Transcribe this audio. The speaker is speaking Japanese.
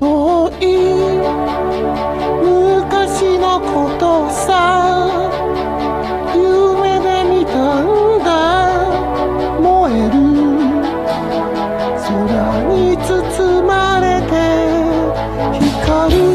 遠い昔のことさ夢で見たんだ。燃える空に包まれて光る